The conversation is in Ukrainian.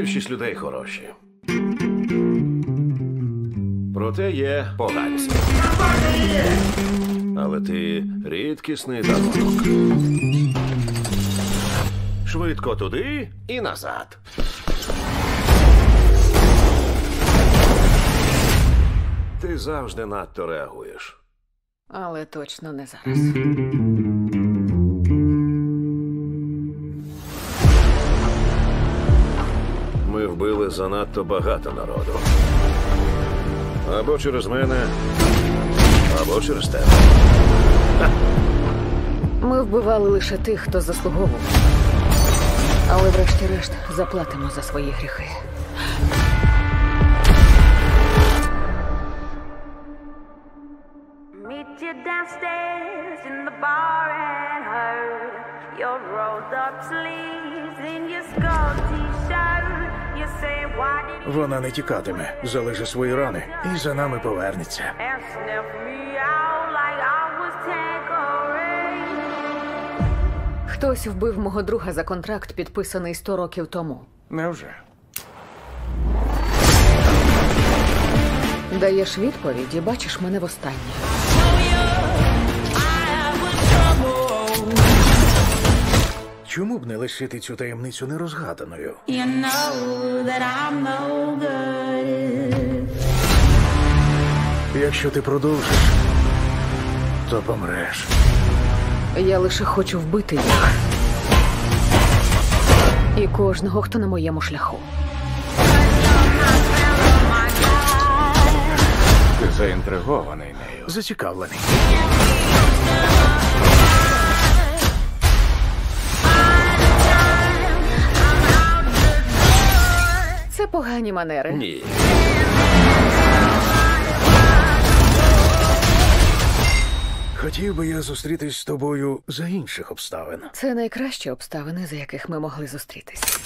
Більшість людей хороші. Проте є поганці. Але ти рідкісний дарунок. Швидко туди і назад. Ти завжди надто реагуєш. Але точно не зараз. Ми вбили занадто багато народу. Або через мене, або через тебе. Ми вбивали лише тих, хто заслуговував. Але врешті-решт заплатимо за свої гріхи. Meet you downstairs in the bar and heard your rolled up sleeves Вона не тікатиме, залиже свої рани і за нами повернеться. Хтось вбив мого друга за контракт, підписаний 100 років тому. Невже? Даєш відповідь і бачиш мене востаннє. Чому б не лишити цю таємницю нерозгаданою? You know that I'm no good. Якщо ти продовжиш, то помреш. Я лише хочу вбити їх. І кожного, хто на моєму шляху. Ти заінтригований нею. Зацікавлений. Це погані манери. Ні. Хотів би я зустрітись з тобою за інших обставин. Це найкращі обставини, за яких ми могли зустрітись.